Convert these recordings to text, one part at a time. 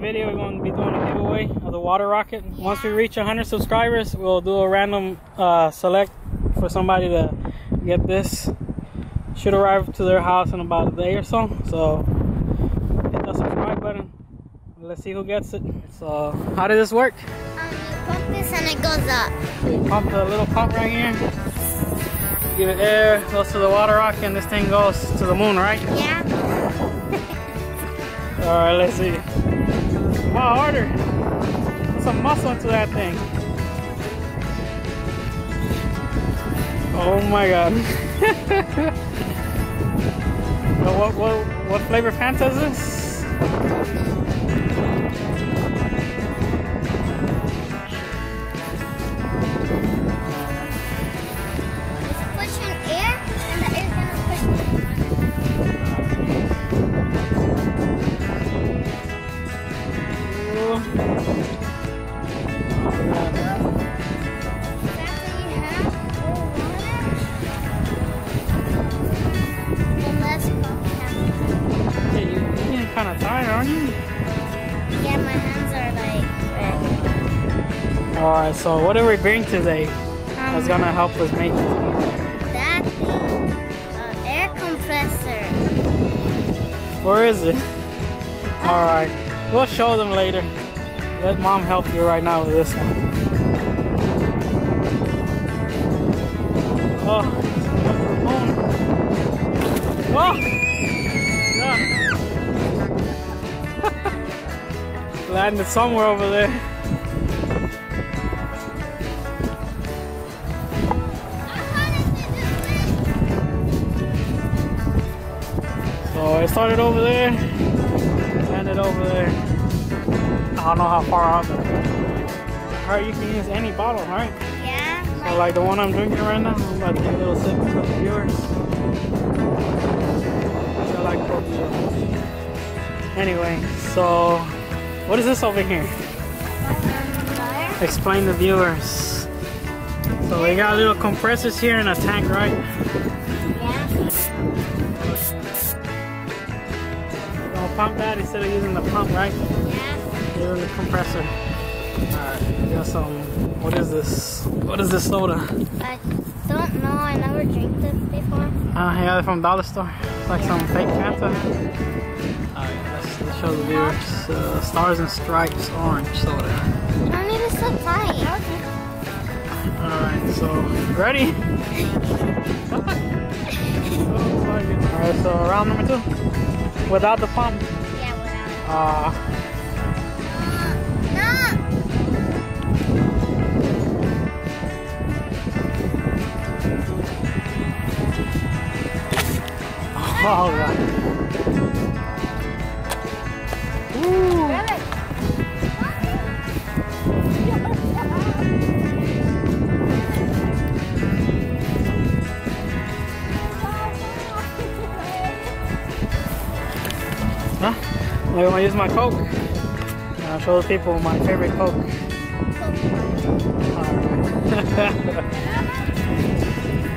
video we're going to be doing a giveaway of the water rocket. Once we reach 100 subscribers, we'll do a random uh, select for somebody to get this. Should arrive to their house in about a day or so. So hit the subscribe button. Let's see who gets it. So how does this work? um, you pump this and it goes up. You pump the little pump right here. Give it air, goes to the water rock, and this thing goes to the moon, right? Yeah? Alright, let's see. Wow, harder. Put some muscle into that thing. Oh my god. What, what, what flavor Fanta is this? Kind of tired, aren't you? Yeah, my hands are like red. Alright, so what do we bring today that's Um, gonna help us make easier? That thing, uh, air compressor. Where is it? Alright, we'll show them later. Let mom help you right now with this one. Oh, oh, oh. Yeah. Landed somewhere over there. Oh, so I started over there, landed over there. I don't know how far out. Alright, you can use any bottle, right? Yeah. So like the one I'm drinking right now, I'm about to take a little sip for the viewers. I like Coke Anyway, so what is this over here? Explain the viewers. So we got little compressors here in a tank, right? Yeah. We'll pump that instead of using the pump, right? Using the compressor. Alright, we got some. What is this? What is this soda? I don't know. I never drank this before. Uh, yeah, they're from Dollar Store. It's like some fake Fanta. Alright, let's, show the viewers. Uh, Stars and Stripes orange soda. I need to so tight. Alright, so ready? Alright, so round number two. Without the pump. Yeah, without. Uh, all right. Ooh. Huh? Oh, I'm gonna use my Coke. I'll show the people my favorite Coke. Alright.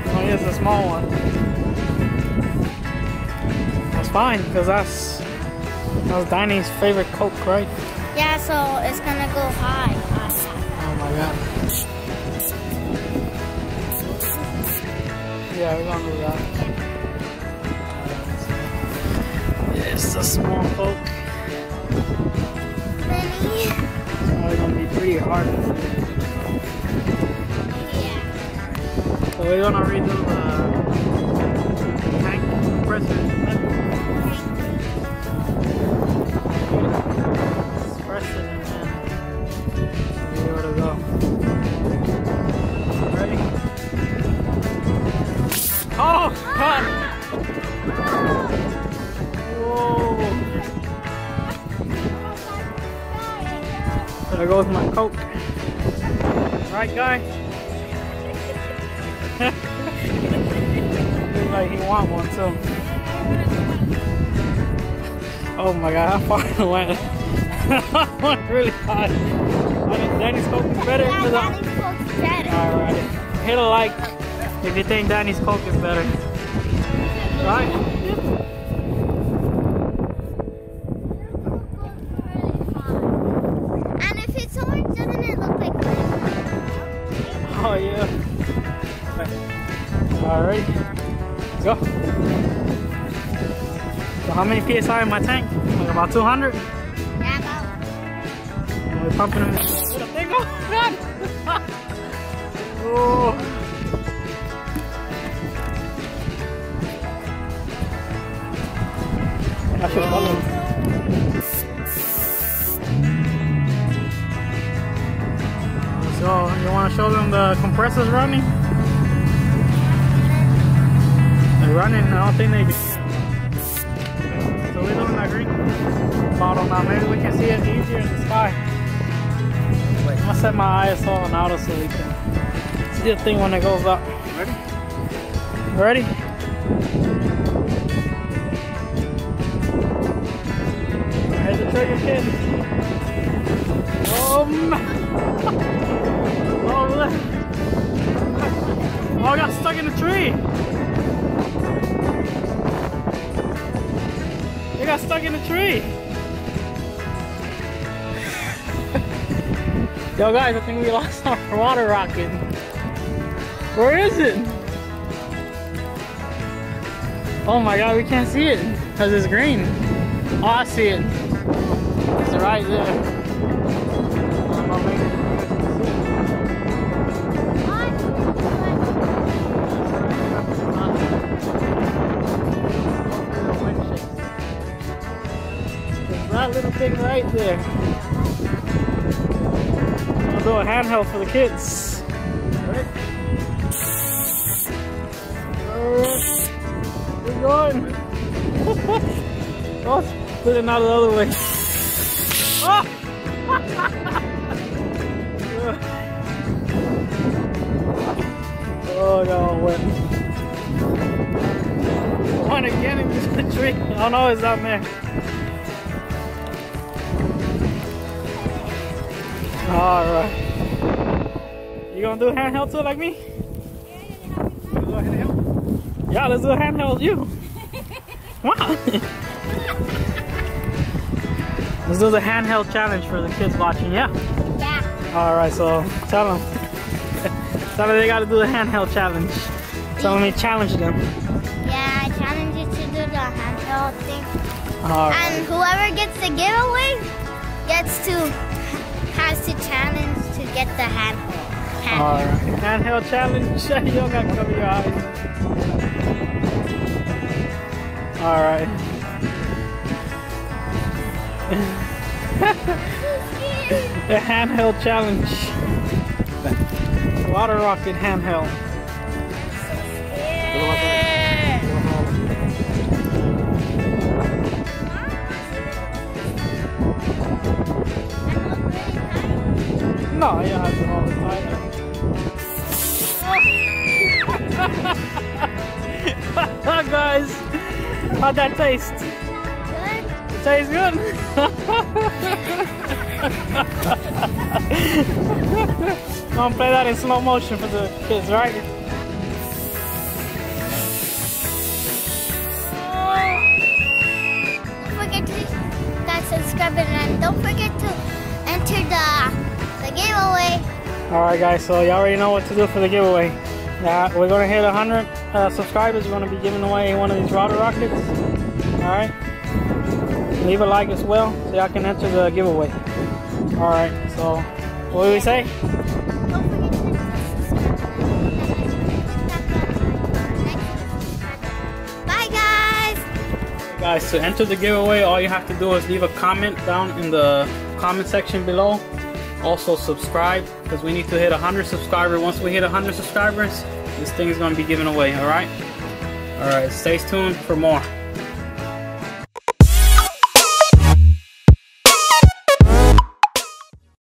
I'm gonna use the small one. Fine, because that's that's Danny's favorite Coke, right? Yeah, so it's gonna go high. Oh my god. Yeah, we're gonna do that. It's a small Coke. Benny. It's probably gonna be pretty hard. Yeah. So we're gonna redo the tank uh, compressor. Oh! There goes my Coke. Right, guy? Looks like he want one too. Oh my god, how far it went. one really hot. I think Danny's Coke is better. Yeah, for the- Daddy's Coke's better. Alright. Hit a like if you think Danny's Coke is better. Right? And if it's orange, doesn't it look like green? Oh yeah. Alright. Let's go. So how many PSI in my tank? Like about 200? Yeah, about. And we're pumping them. Where the thing go? God! oh. So, you want to show them the compressors running? They're running, I don't think they. So we're doing that green bottle now. Um, maybe we can see it easier in the sky. I'm gonna set my ISO on auto so we can see the thing when it goes up. Ready? Ready? The trigger, kid. Oh, man. Oh, look. Oh, I got stuck in the tree. They got stuck in the tree. Yo, guys, I think we lost our water rocket. Where is it? Oh my god, we can't see it because it's green. Oh, I see it. Right there. That little thing right there. I'll do a handheld for the kids. Alright. Alright. We're going. oh, put it out the other way. Oh! I got all wet. One again into the tree. Oh no, it's down there. Alright. You gonna do a handheld too like me? Yeah, let's do a handheld you. On. let's do the handheld challenge for the kids watching, yeah? Yeah. Alright, so tell them. tell them they gotta do the handheld challenge. Tell me challenge them. Yeah, I challenge you to do the handheld thing. Alright. And whoever gets the giveaway gets to has to challenge to get the handheld. Alright. handheld. Handheld challenge. you don't gotta cover your eyes. Alright. the handheld challenge. Water rocket handheld. No, you have to hold it tight. Guys, how'd that taste? Tastes good. I'm gonna play that in slow motion for the kids, right? Don't forget to hit that subscribe button and don't forget to enter the the giveaway. Alright guys, so you already know what to do for the giveaway. Yeah, we're gonna hit 100 uh, subscribers. We're gonna be giving away one of these water rockets. Alright. Leave a like as well so y'all can enter the giveaway. Alright, so what do we say? Don't forget to hit the subscribe button. Bye guys. Guys, to enter the giveaway, all you have to do is leave a comment down in the comment section below. Also subscribe because we need to hit 100 subscribers. Once we hit 100 subscribers, this thing is going to be given away, alright? Alright, stay tuned for more.